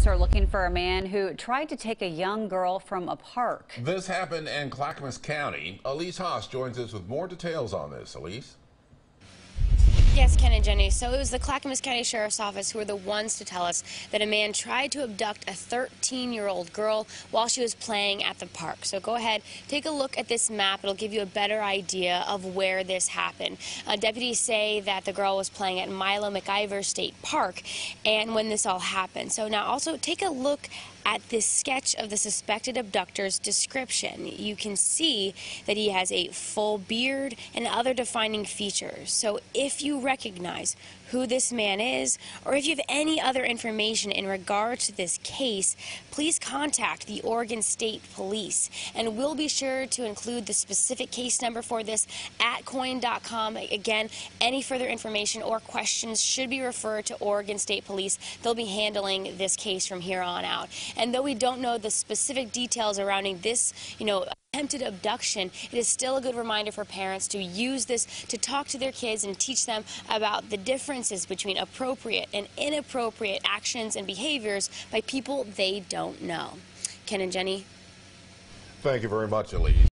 Police are looking for a man who tried to take a young girl from a park. This happened in Clackamas County. Elise Haas joins us with more details on this. Elise? Yes, Ken and Jenny. So it was the Clackamas County Sheriff's Office who were the ones to tell us that a man tried to abduct a 13 year old girl while she was playing at the park. So go ahead, take a look at this map. It'll give you a better idea of where this happened. Uh, deputies say that the girl was playing at Milo McIver State Park and when this all happened. So now also take a look at this sketch of the suspected abductor's description. You can see that he has a full beard and other defining features. So if you recognize who this man is, or if you have any other information in regard to this case, please contact the Oregon State Police. And we'll be sure to include the specific case number for this at KOIN.com. Again, any further information or questions should be referred to Oregon State Police. They'll be handling this case from here on out. And though we don't know the specific details surrounding this, you know, attempted abduction, it is still a good reminder for parents to use this to talk to their kids and teach them about the differences between appropriate and inappropriate actions and behaviors by people they don't know. Ken and Jenny. Thank you very much, Elise.